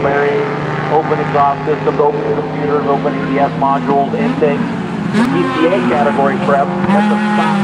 Larry, open exhaust systems, open computers, open EBS modules, intakes. PCA category prep, that's a stop.